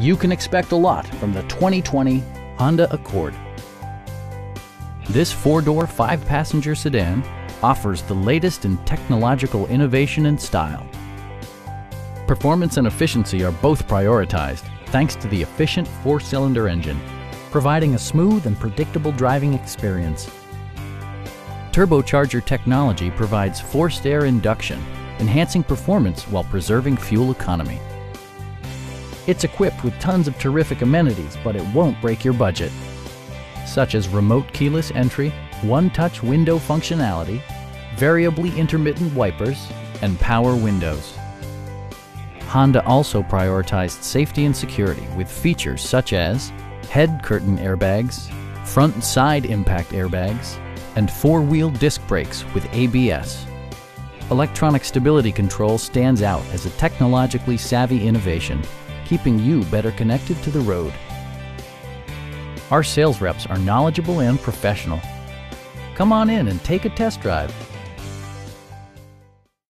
You can expect a lot from the 2020 Honda Accord. This four-door, five-passenger sedan offers the latest in technological innovation and style. Performance and efficiency are both prioritized thanks to the efficient four-cylinder engine, providing a smooth and predictable driving experience. Turbocharger technology provides forced air induction, enhancing performance while preserving fuel economy. It's equipped with tons of terrific amenities, but it won't break your budget, such as remote keyless entry, one-touch window functionality, variably intermittent wipers, and power windows. Honda also prioritized safety and security with features such as head curtain airbags, front and side impact airbags, and four-wheel disc brakes with ABS. Electronic stability control stands out as a technologically savvy innovation, keeping you better connected to the road. Our sales reps are knowledgeable and professional. Come on in and take a test drive.